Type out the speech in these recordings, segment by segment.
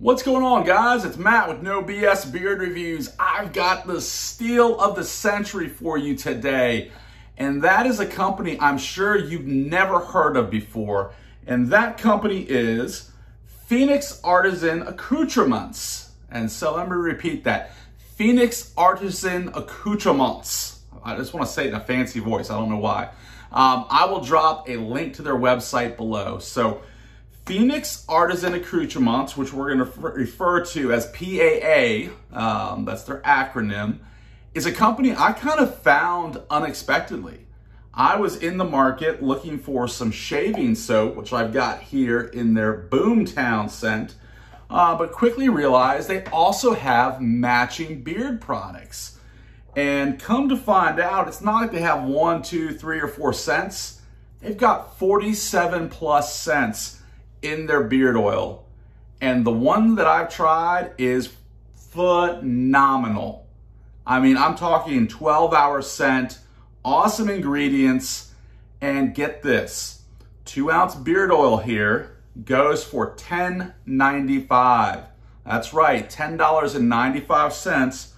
What's going on, guys? It's Matt with No BS Beard Reviews. I've got the steal of the century for you today, and that is a company I'm sure you've never heard of before, and that company is Phoenix Artisan Accoutrements. And so let me repeat that Phoenix Artisan Accoutrements. I just want to say it in a fancy voice. I don't know why. Um, I will drop a link to their website below. So Phoenix Artisan Accoutrements, which we're going to refer to as PAA, um, that's their acronym, is a company I kind of found unexpectedly. I was in the market looking for some shaving soap, which I've got here in their Boomtown scent, uh, but quickly realized they also have matching beard products. And come to find out, it's not like they have one, two, three, or four scents. They've got 47 plus scents in their beard oil. And the one that I've tried is phenomenal. I mean, I'm talking 12 hour scent, awesome ingredients, and get this, two ounce beard oil here goes for $10.95. That's right, $10.95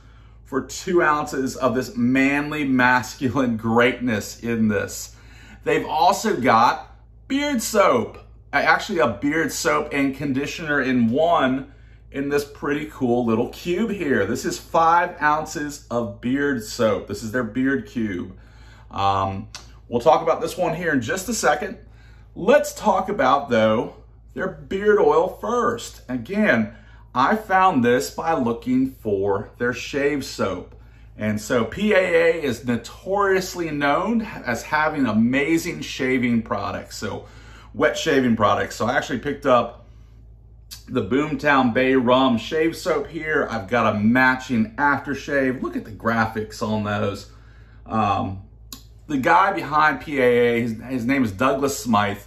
for two ounces of this manly masculine greatness in this. They've also got beard soap actually a beard soap and conditioner in one in this pretty cool little cube here. This is five ounces of beard soap. This is their beard cube. Um, we'll talk about this one here in just a second. Let's talk about, though, their beard oil first. Again, I found this by looking for their shave soap. And so PAA is notoriously known as having amazing shaving products. So wet shaving products. So I actually picked up the Boomtown Bay Rum shave soap here. I've got a matching aftershave. Look at the graphics on those. Um, the guy behind PAA, his, his name is Douglas Smythe,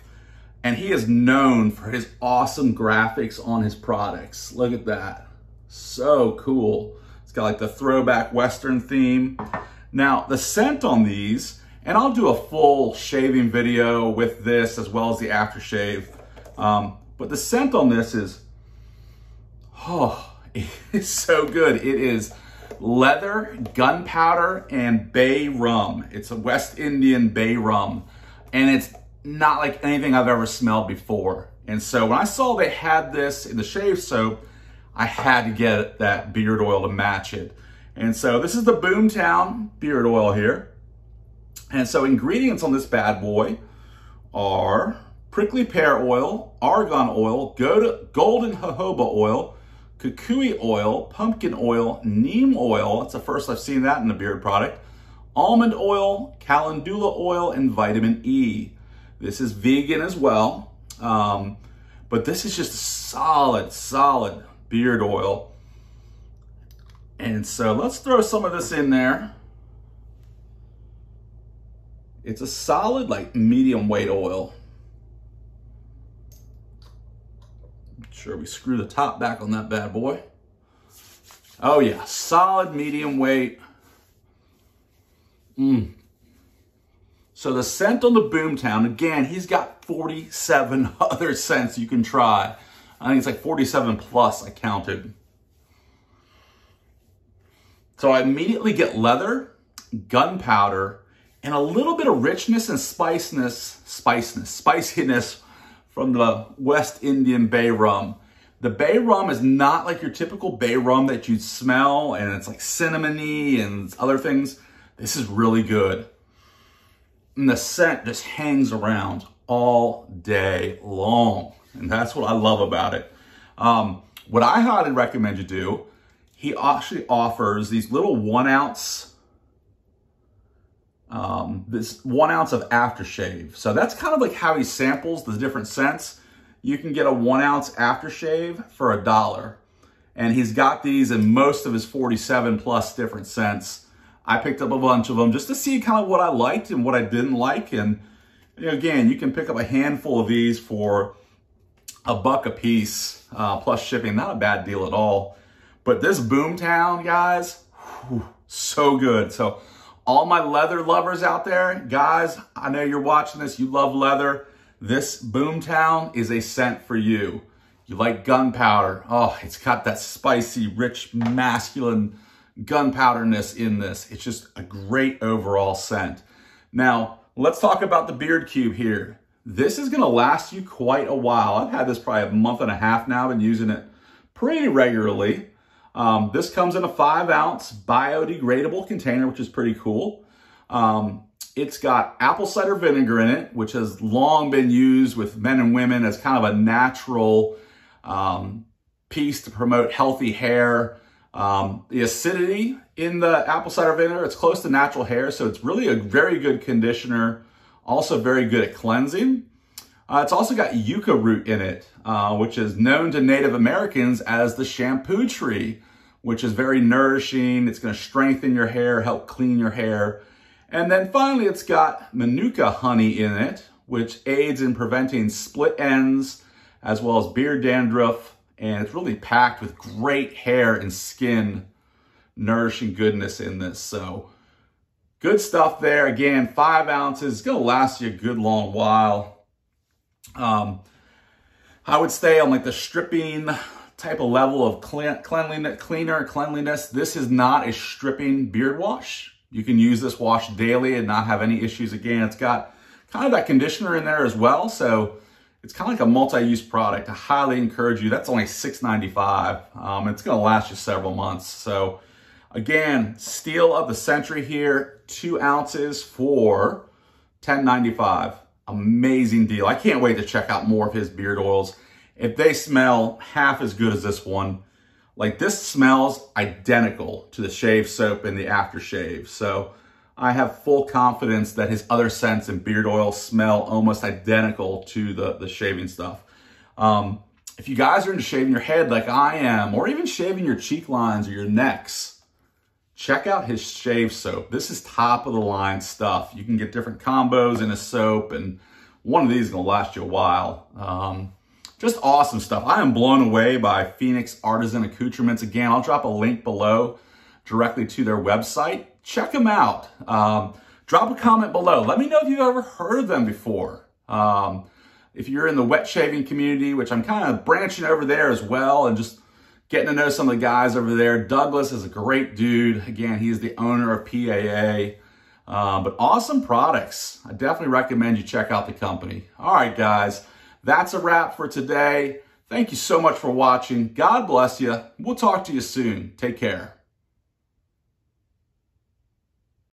and he is known for his awesome graphics on his products. Look at that. So cool. It's got like the throwback Western theme. Now, the scent on these and I'll do a full shaving video with this as well as the aftershave. Um, but the scent on this is, oh, it's so good. It is leather, gunpowder, and bay rum. It's a West Indian bay rum. And it's not like anything I've ever smelled before. And so when I saw they had this in the shave soap, I had to get that beard oil to match it. And so this is the Boomtown beard oil here. And so ingredients on this bad boy are prickly pear oil, argan oil, go to golden jojoba oil, kukui oil, pumpkin oil, neem oil, that's the first I've seen that in a beard product, almond oil, calendula oil, and vitamin E. This is vegan as well, um, but this is just solid, solid beard oil. And so let's throw some of this in there. It's a solid, like medium weight oil. Sure we screw the top back on that bad boy. Oh yeah, solid medium weight. Mmm. So the scent on the Boomtown, again, he's got 47 other scents you can try. I think it's like 47 plus I counted. So I immediately get leather, gunpowder, and a little bit of richness and spiciness, spiciness, spiciness from the West Indian Bay rum. The bay rum is not like your typical bay rum that you'd smell and it's like cinnamony and other things. This is really good. And the scent just hangs around all day long. And that's what I love about it. Um, what I highly recommend you do, he actually offers these little one ounce um, this one ounce of aftershave. So that's kind of like how he samples the different scents. You can get a one ounce aftershave for a dollar. And he's got these in most of his 47 plus different scents. I picked up a bunch of them just to see kind of what I liked and what I didn't like. And again, you can pick up a handful of these for a buck a piece uh, plus shipping. Not a bad deal at all. But this Boomtown, guys, whew, so good. So all my leather lovers out there, guys, I know you're watching this, you love leather. This Boomtown is a scent for you. You like gunpowder. Oh, it's got that spicy, rich, masculine gunpowderness in this. It's just a great overall scent. Now, let's talk about the Beard Cube here. This is gonna last you quite a while. I've had this probably a month and a half now, been using it pretty regularly. Um, this comes in a five ounce biodegradable container, which is pretty cool. Um, it's got apple cider vinegar in it, which has long been used with men and women as kind of a natural um, piece to promote healthy hair. Um, the acidity in the apple cider vinegar, it's close to natural hair, so it's really a very good conditioner, also very good at cleansing. Uh, it's also got yucca root in it, uh, which is known to Native Americans as the shampoo tree, which is very nourishing. It's going to strengthen your hair, help clean your hair. And then finally, it's got manuka honey in it, which aids in preventing split ends, as well as beard dandruff. And it's really packed with great hair and skin nourishing goodness in this. So good stuff there. Again, five ounces. It's going to last you a good long while. Um, I would stay on like the stripping type of level of cleanliness, cleaner cleanliness. This is not a stripping beard wash. You can use this wash daily and not have any issues. Again, it's got kind of that conditioner in there as well. So it's kind of like a multi-use product. I highly encourage you. That's only $6.95. Um, it's going to last you several months. So again, Steal of the Century here, two ounces for $10.95. Amazing deal. I can't wait to check out more of his beard oils. If they smell half as good as this one, like this smells identical to the shave soap and the aftershave. So I have full confidence that his other scents and beard oil smell almost identical to the, the shaving stuff. Um, if you guys are into shaving your head like I am, or even shaving your cheek lines or your necks, check out his shave soap. This is top of the line stuff. You can get different combos in a soap, and one of these is gonna last you a while. Um, just awesome stuff. I am blown away by Phoenix Artisan Accoutrements. Again, I'll drop a link below directly to their website check them out. Um, drop a comment below. Let me know if you've ever heard of them before. Um, if you're in the wet shaving community, which I'm kind of branching over there as well and just getting to know some of the guys over there. Douglas is a great dude. Again, he's the owner of PAA. Um, but awesome products. I definitely recommend you check out the company. All right, guys, that's a wrap for today. Thank you so much for watching. God bless you. We'll talk to you soon. Take care.